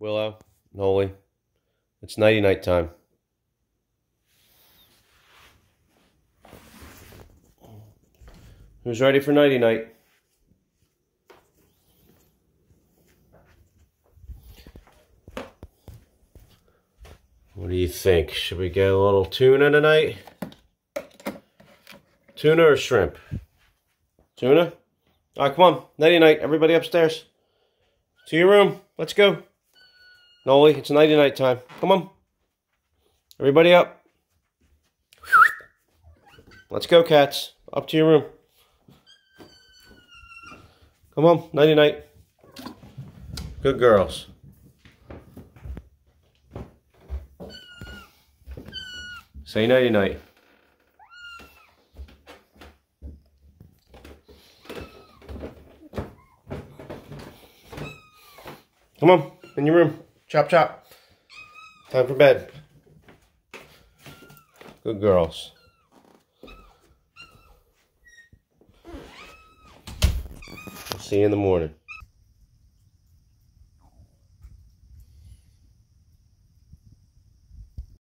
Willow, Noli. It's nighty night time. Who's ready for nighty night? What do you think? Should we get a little tuna tonight? Tuna or shrimp? Tuna? All right, come on. Nighty night. Everybody upstairs. To your room. Let's go. Noli, it's nighty night time. Come on. Everybody up. Let's go, cats. Up to your room. Come on. Nighty night. Good girls. Say nighty night. Come on, in your room. Chop, chop. Time for bed. Good girls. see you in the morning.